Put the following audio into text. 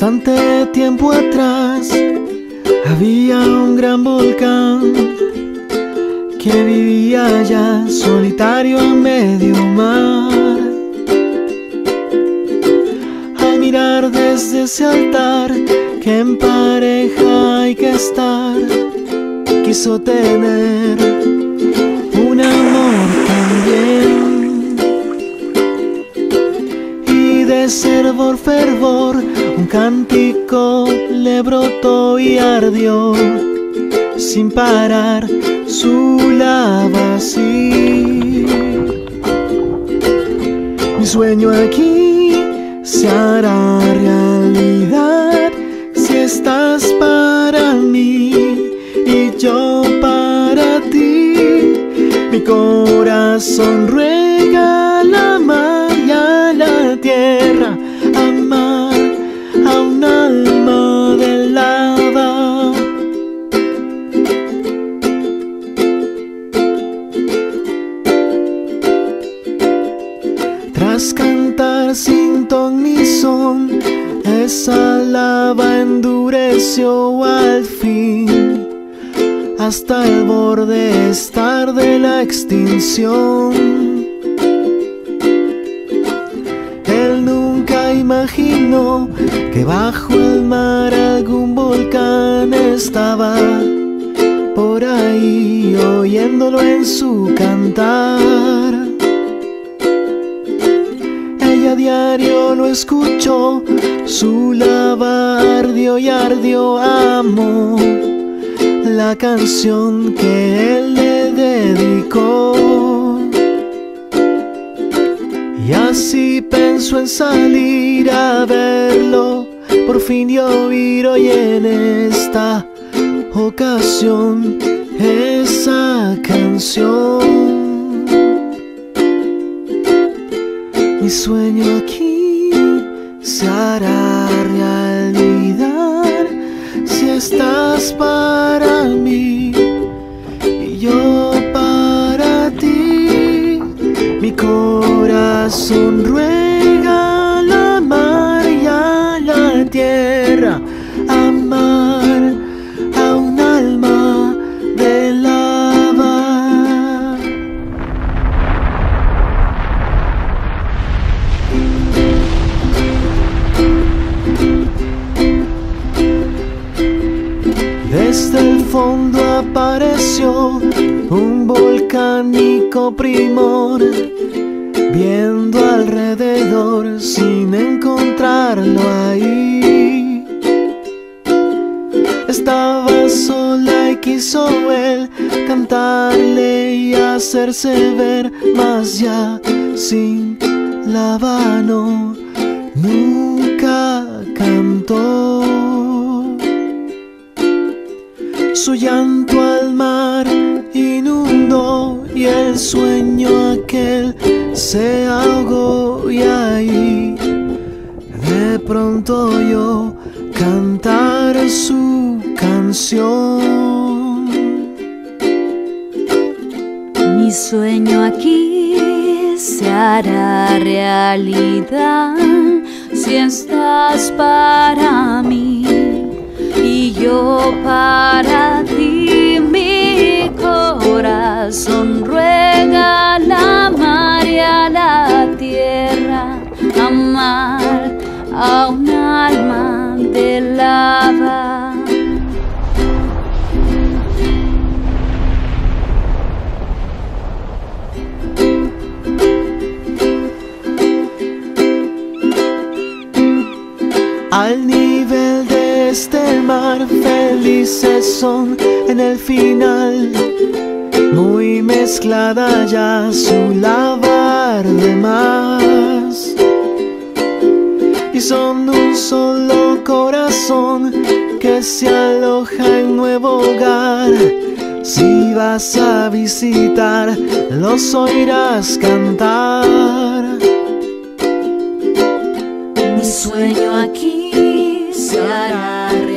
Bastante tiempo atrás había un gran volcán que vivía ya solitario a medio mar. Al mirar desde ese altar que en pareja hay que estar, quiso tener fervor, fervor, un cántico le brotó y ardió sin parar su lava así. Mi sueño aquí se hará realidad si estás para mí y yo para ti. Mi corazón esa lava endureció al fin hasta el borde estar de la extinción. Él nunca imaginó que bajo el mar algún volcán estaba por ahí oyéndolo en su cantar. Ella diario lo escuchó, su lava ardió y ardió, amó la canción que él le dedicó. Y así pensó en salir a verlo, por fin y oír hoy en esta ocasión esa canción. Mi sueño aquí se hará realidad si estás para mí Desde el fondo apareció un volcánico primor, viendo alrededor sin encontrarlo ahí. Estaba sola y quiso él cantarle y hacerse ver, más ya sin la mano nunca cantó. Su llanto al mar inundó y el sueño aquel se ahogó y ahí de pronto oyó cantar su canción. Mi sueño aquí se hará realidad si estás para mí yo para ti. Mi corazón ruega la mar y a la tierra amar a un alma de lava. Al nivel de este mar felices son en el final, muy mezclada ya su lavar de más. Y son un solo corazón que se aloja en nuevo hogar. Si vas a visitar, los oirás cantar. Mi sueño aquí se